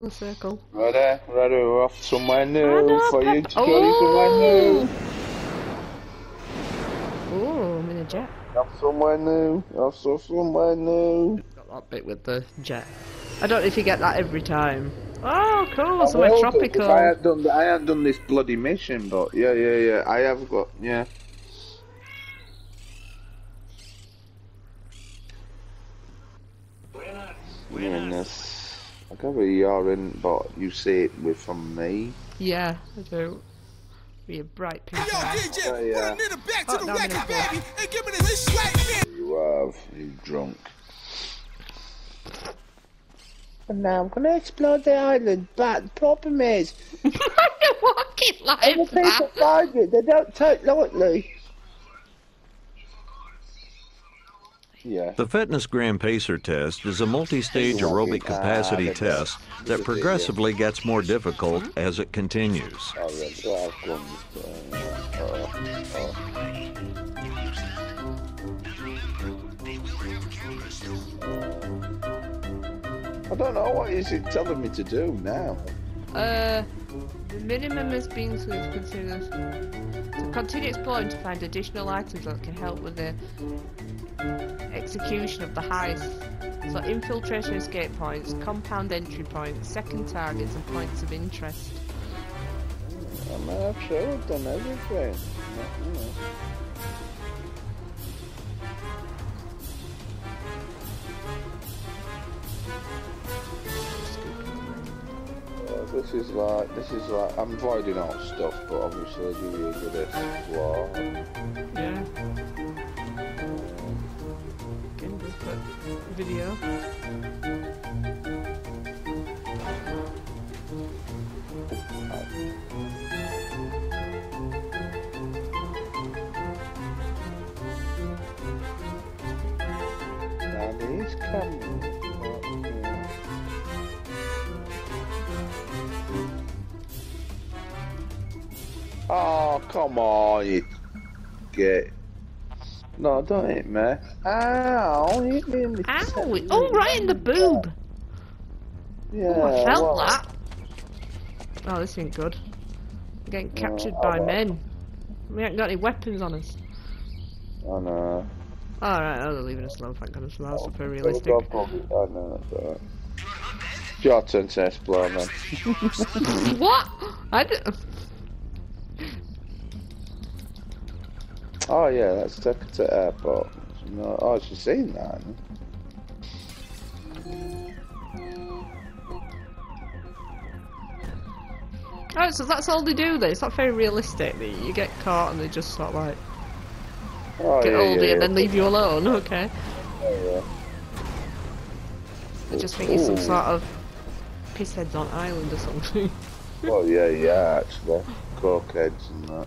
The circle. Ready, ready, we're off somewhere I new for you to go somewhere new. Oh, I'm in a jet. Off somewhere new, off so somewhere new. Got that bit with the jet. I don't know if you get that every time. Oh, cool, I somewhere will do, 'cause tropical. I had done, I had done this bloody mission, but yeah, yeah, yeah, I have got, yeah. Doing this. I got where you're in, but you see it with from me. Yeah, I do. Be a bright pink Yo, eye. DJ, Oh, yeah. put a nigga back to Oh, the no, I'm record, gonna baby, and give me this swag now. You have, you drunk. And now I'm gonna explode the island, but the problem is, You're walking like when people that. find it, they don't take lightly. Yeah. The FitnessGram Pacer test is a multi-stage aerobic capacity test that progressively gets more difficult as it continues. Oh, yeah, so I've gone this way. I don't know what is it telling me to do now. Uh, the minimum has been to consider to continue exploring to find additional items that can help with the execution of the heist. So infiltration escape points, compound entry points, second targets, and points of interest. I'm not sure I've done everything. This is like, this is like, I'm avoiding all stuff, but obviously I give you a good explore. Yeah. Video. These come. Oh, come on, you get. No, don't hit me. Ow, you hit me in the Ow! Oh, right in the boob! Yeah, Oh, I felt well, that. Oh, this ain't good. I'm getting captured Oh, by men. We ain't got any weapons on us. I know. Alright, oh, they're leaving us alone, thank goodness. That's oh, super Go- oh, realistic. go probably- I know, that's alright. Your turn to explore, man. what? I d- Oh, yeah, that's take it to airport. No, oh, she's seen that. Oh, so that's all they do then? It's not very realistic that you get caught and they just sort of like Oh, get yeah, hold of yeah, you and yeah. then leave you alone, okay. yeah. I just think it's some sort of pissheads on island or something. Well, yeah, yeah, actually. Cokeheads and that.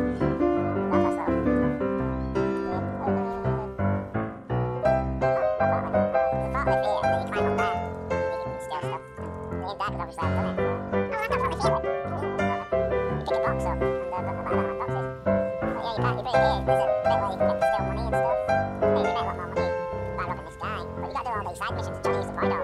they money by this guy. But you gotta do all these side missions to Chinese to.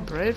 brave.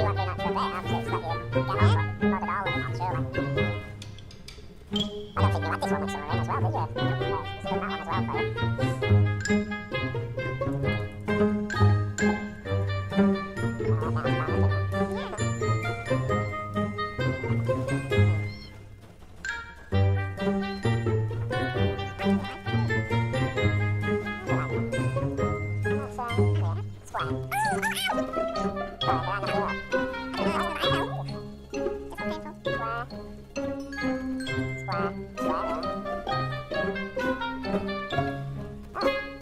二百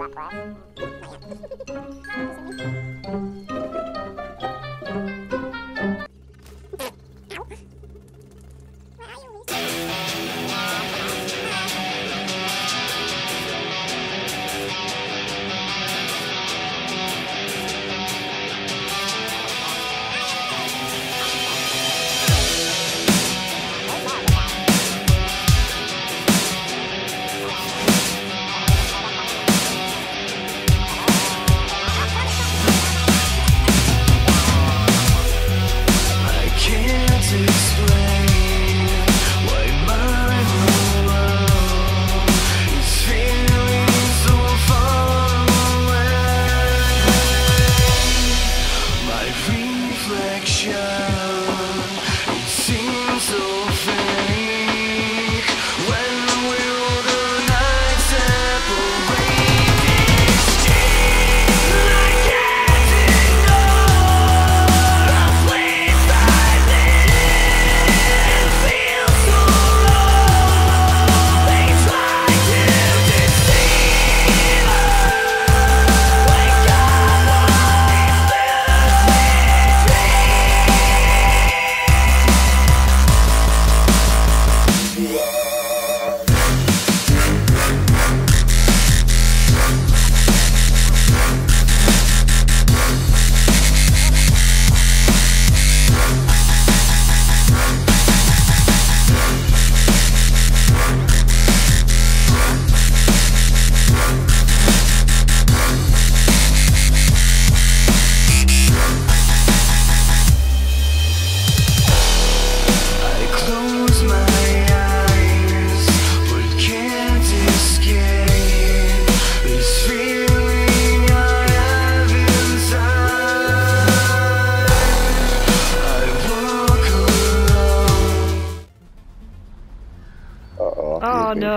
lap rock.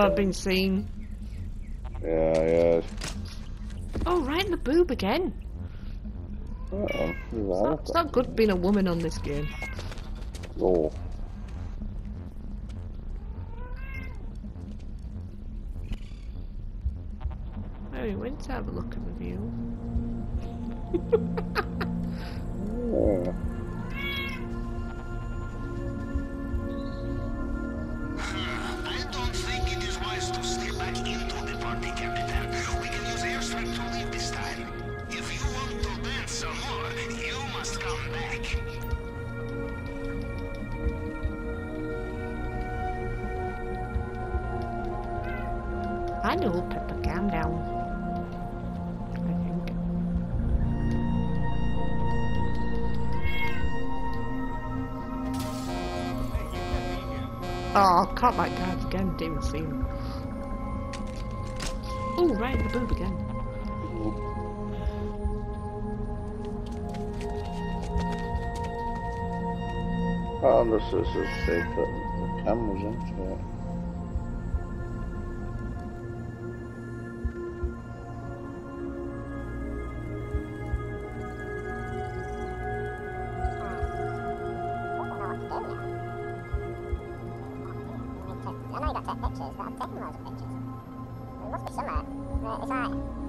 I've been seen. Yeah, yeah. Oh, right in the boob again. Oh, It's not, it's not good being a woman on this game. oh. Oh, we went to have a look at the view. Oh, caught my guards again, didn't even see him. Oh, right in the boob again. Oh, this is just they put the cameras into it. You don't take pictures, but I'm taking loads of pictures. There must be somewhere. Right, it's alright.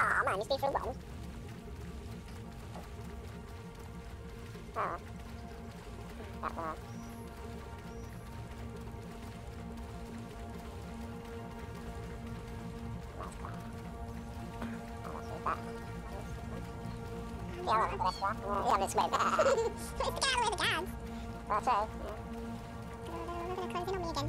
Oh man, you speak for one. Oh. That one. That's fine. Oh, that's really bad. Yeah, that's Yeah, I'm back. it's the guy with the guns. Well, true. Yeah. They're gonna close in on me again,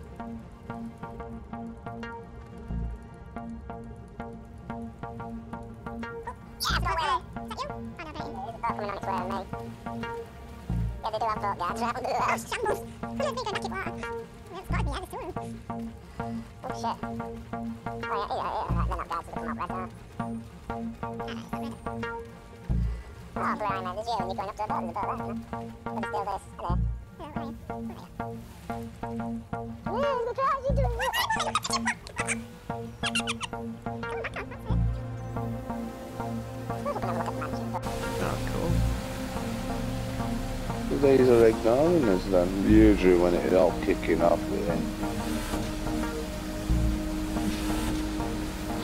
Yeah, they do have boat guards around. Oh, shambles. I don't think I knocked it water. That's gotta be, just threw him. Oh, shit. Oh, yeah, yeah, yeah. Right, they're not guards, they're come up now. Oh, Iron Man, there's you, and you're going up to the boat, there's a boat isn't there? But there's this. These are ignoring us then, usually when it's all kicking off with it.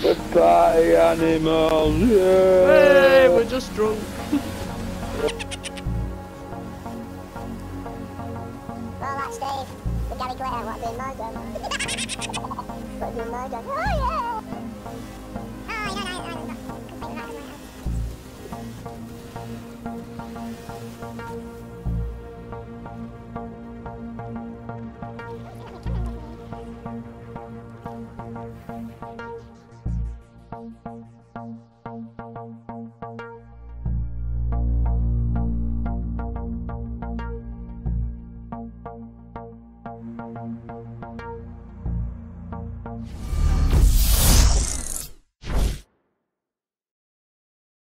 The party animals, yeah! Hey, we're just drunk. Well, that's Dave. The Gary Glitter, what doing my job? what doing my job? Oh, yeah!